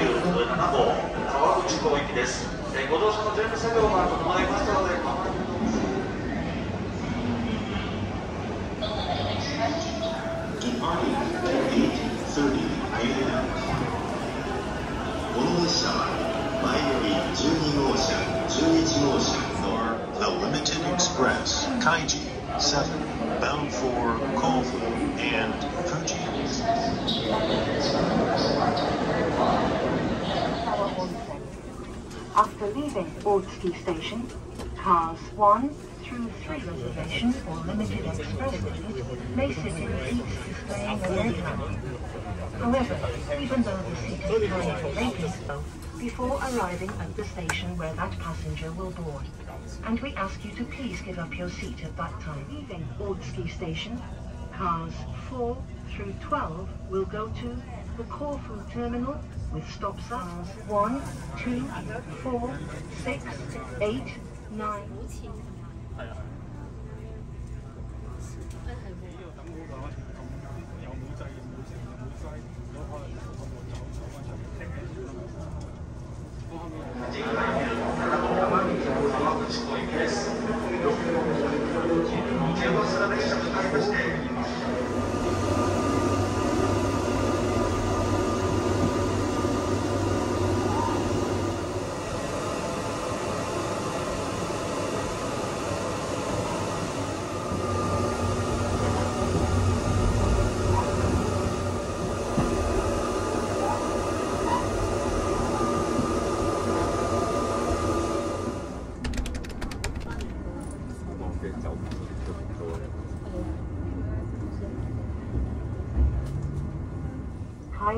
川口港行きですえご乗車の準備作業が整いましたので構わない Departing at 8:30 a.m. この列車は前より12号車、11号車の The Limited Express Kaiji 7 bound for Kofu and Fuji. After leaving Otsuki Station, cars 1 through 3 reservation or limited express ticket may sit in seats displaying a red. However, even though the seat is currently vacant, before arriving at the station where that passenger will board, and we ask you to please give up your seat at that time. Leaving Otsuki Station, cars 4 through 12 will go to the Kofu terminal stops at 1, 2, 4, 6, 8, 9.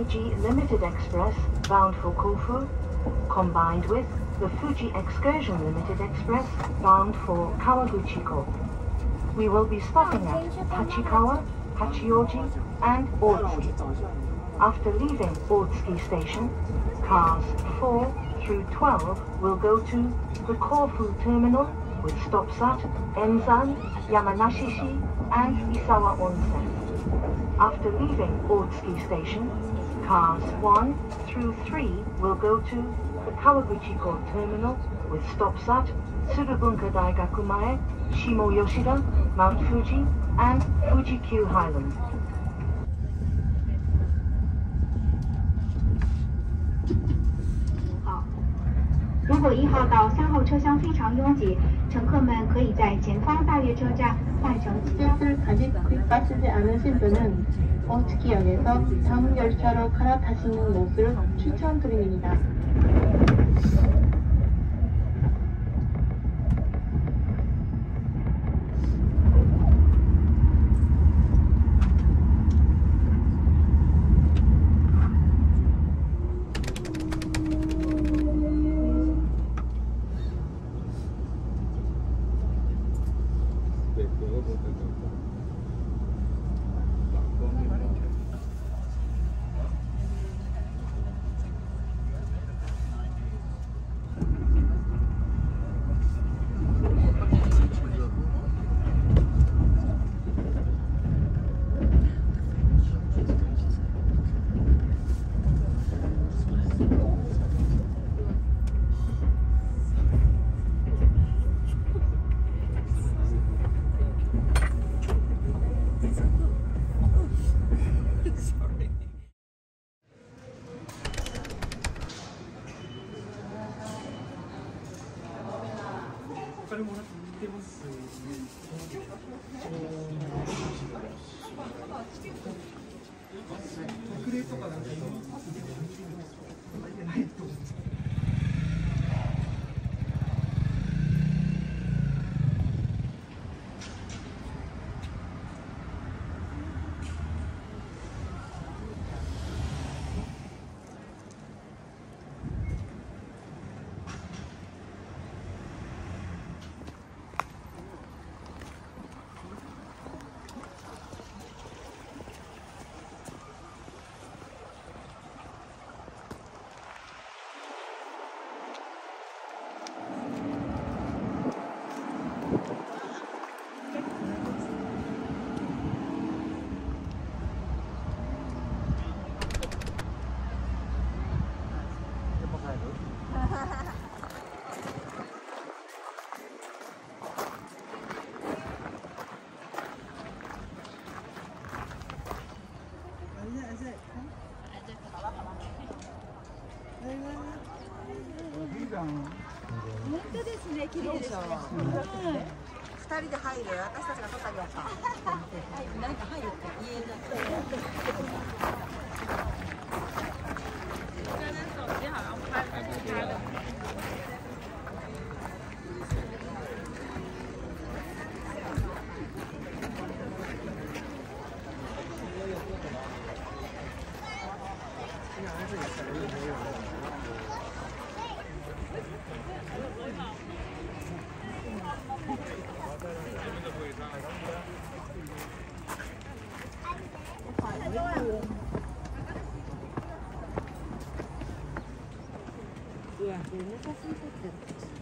Kaiji Limited Express bound for Kofu, combined with the Fuji Excursion Limited Express bound for Kawaguchiko. We will be stopping at Tachikawa, Hachioji, and Otsuki. After leaving Otsuki Station, cars 4 through 12 will go to the Kofu terminal with stops at Enzan, Yamanashishi, and Isawa Onsen. After leaving Otsuki Station, cars 1 through 3 will go to the Kawaguchiko terminal with stops at Tsurubunka Daigaku Mae, Shimo Yoshida, Mount Fuji, and Fuji Q Highland. 好，如果一号到三号车厢非常拥挤， 乘客们可以在前方大悦车站换乘其他。 뜻을 아직 구입하시지 않으신 분은 오츠키역에서 다음 열차로 갈아타시는 것을 추천드립니다. 金もらってますね。特例とかなんか今、入ってないと思うんですけど。当ですね、綺麗でした。二人で入る、私たちが撮ったりだった。なんか入るって言えない。Yeah, they're not going to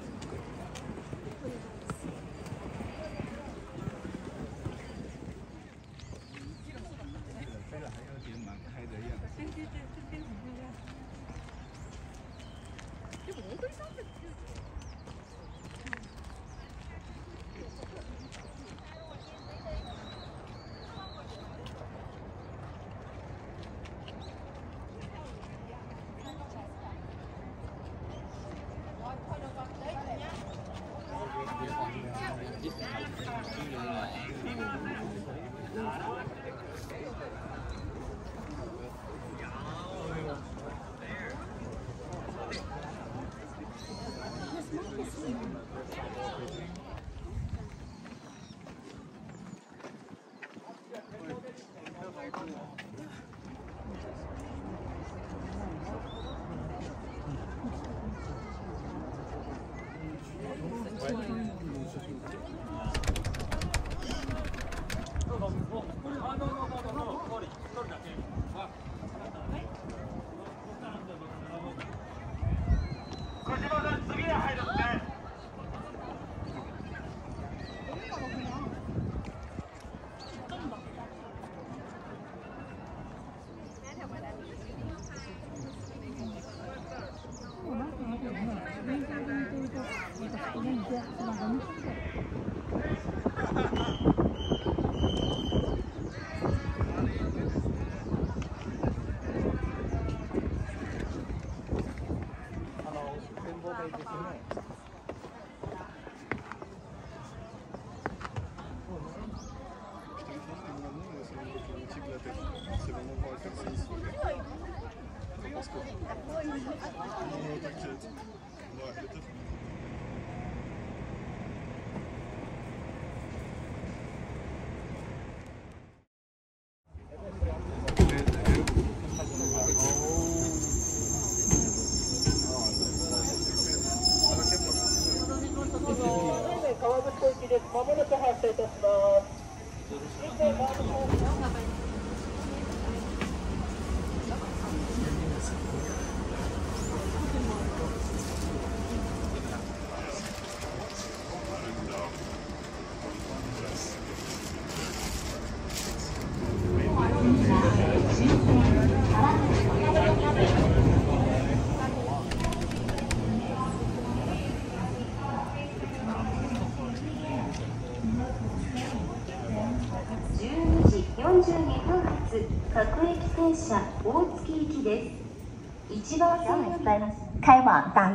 пакет маркетов.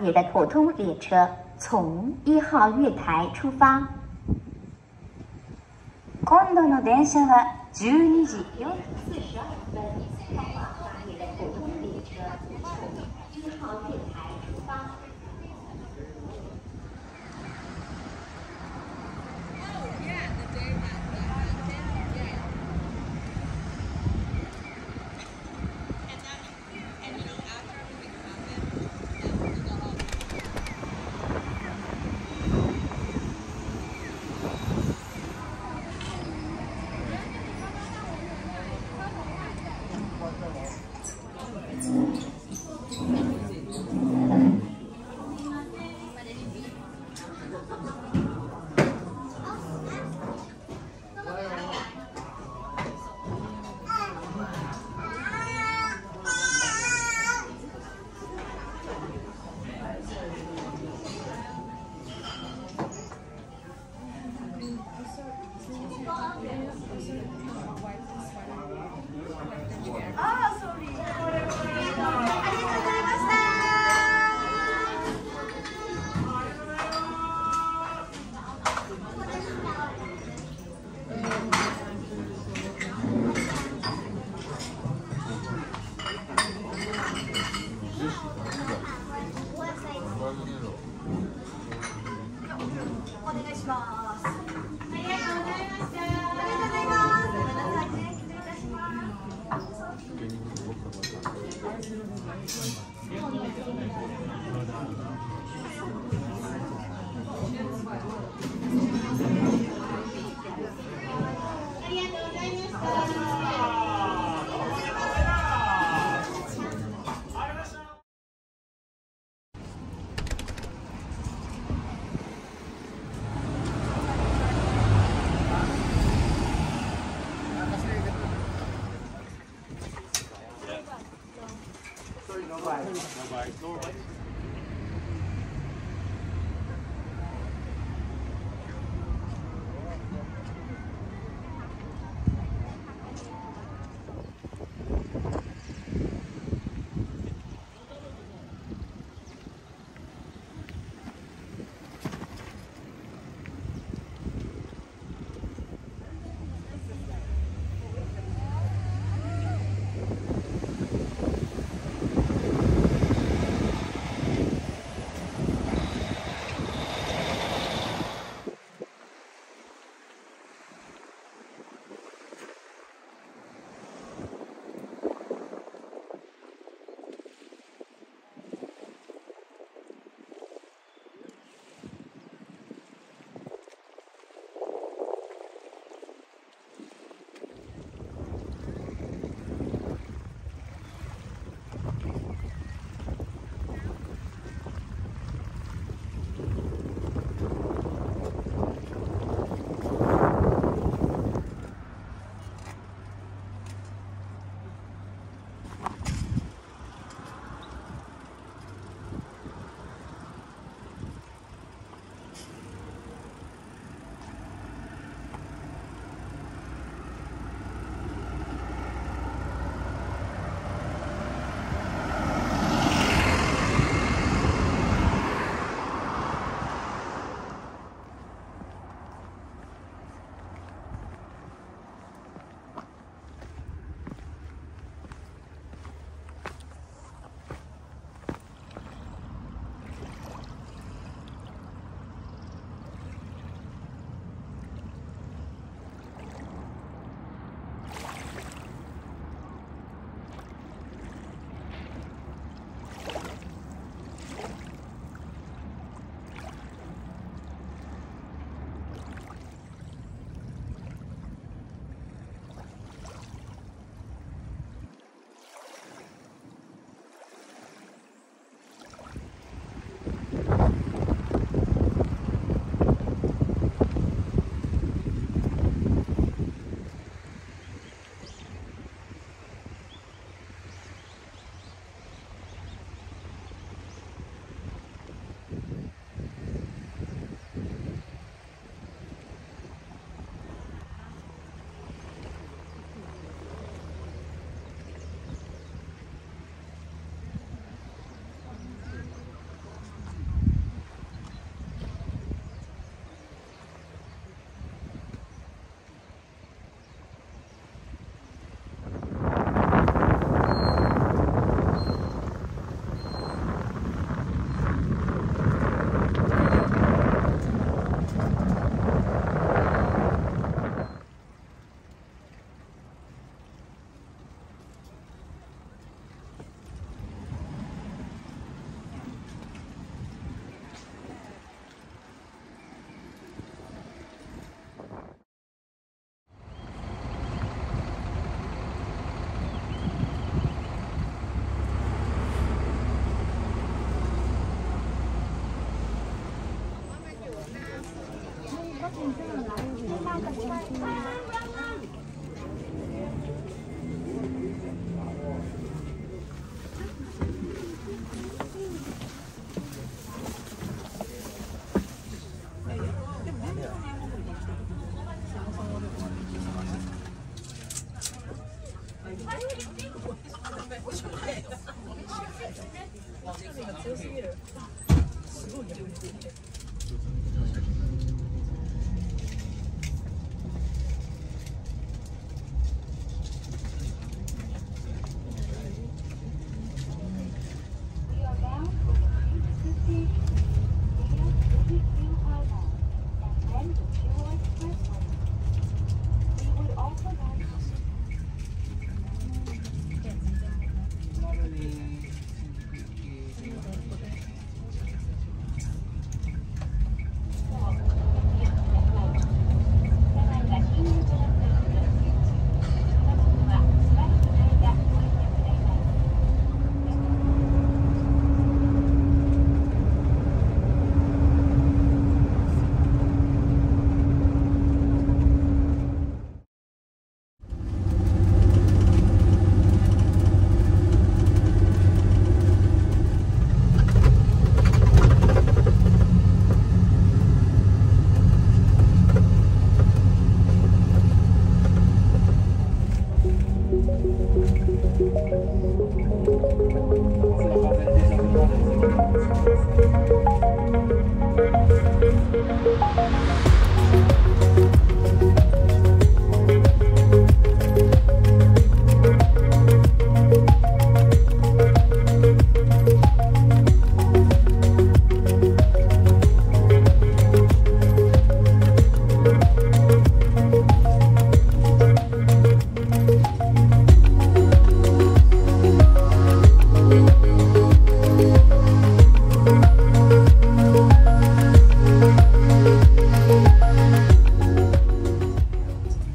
往大悦的普通列车从一号月台出发。今度の電車は12時42分 Thank.